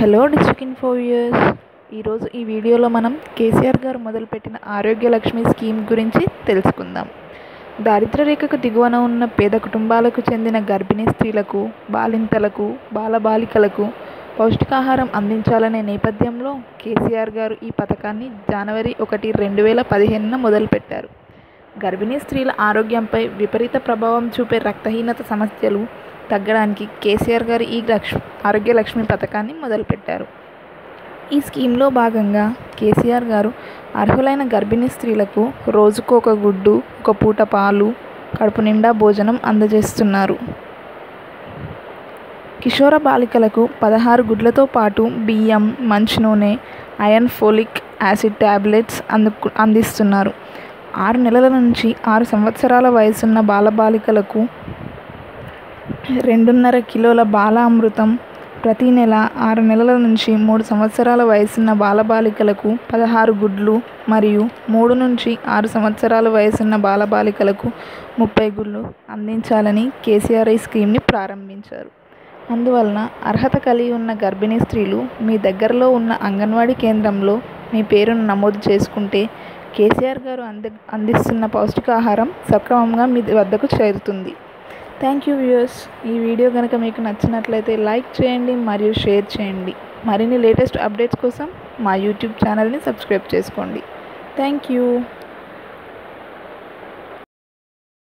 Hello district info viewers ఈరోజు ఈ వీడియోలో మనం కేసీఆర్ గారు మొదలుపెట్టిన ఆరోగ్య లక్ష్మి స్కీమ్ గురించి తెలుసుకుందాం. దారిద్ర రేఖకు దిగువన ఉన్న పేద కుటుంబాలకు చెందిన గర్భిణీ స్త్రీలకు బాలింతలకు బాలబాలికలకు పౌష్టికాహారం అందించాలనే నేపథ్యంలో కేసీఆర్ గారు ఈ పథకాన్ని జనవరి ఒకటి రెండు వేల పదిహేనున మొదలుపెట్టారు. గర్భిణీ స్త్రీల ఆరోగ్యంపై విపరీత ప్రభావం చూపే రక్తహీనత సమస్యలు తగ్గడానికి కేసీఆర్ గారు ఈ లక్ష్ ఆరోగ్య లక్ష్మి పథకాన్ని మొదలుపెట్టారు. ఈ స్కీమ్లో భాగంగా కేసీఆర్ గారు అర్హులైన గర్భిణీ స్త్రీలకు రోజుకు ఒక గుడ్డు ఒక పూట పాలు కడుపు నిండా భోజనం అందజేస్తున్నారు. కిషోర బాలికలకు పదహారు గుడ్లతో పాటు బియ్యం మంచి నూనె అయన్ ఫోలిక్ యాసిడ్ ట్యాబ్లెట్స్ అందుకు అందిస్తున్నారు. ఆరు నెలల నుంచి ఆరు సంవత్సరాల వయసున్న బాలబాలికలకు రెండున్నర కిలోల బాల అమృతం ప్రతి నెల ఆరు నెలల నుంచి మూడు సంవత్సరాల వయసున్న బాలబాలికలకు పదహారు గుడ్లు మరియు మూడు నుంచి ఆరు సంవత్సరాల వయసున్న బాలబాలికలకు ముప్పై గుడ్లు అందించాలని కేసీఆర్ స్కీమ్ని ప్రారంభించారు. అందువలన అర్హత కలిగి ఉన్న గర్భిణీ స్త్రీలు మీ దగ్గరలో ఉన్న అంగన్వాడీ కేంద్రంలో మీ పేరును నమోదు చేసుకుంటే కేసీఆర్ గారు అంది అందిస్తున్న పౌష్టికాహారం సక్రమంగా మీ వద్దకు చేరుతుంది. థ్యాంక్ యూ వ్యూయర్స్ ఈ వీడియో కనుక మీకు నచ్చినట్లయితే లైక్ చేయండి మరియు షేర్ చేయండి. మరిన్ని లేటెస్ట్ అప్డేట్స్ కోసం మా యూట్యూబ్ ఛానల్ని సబ్స్క్రైబ్ చేసుకోండి. Thank you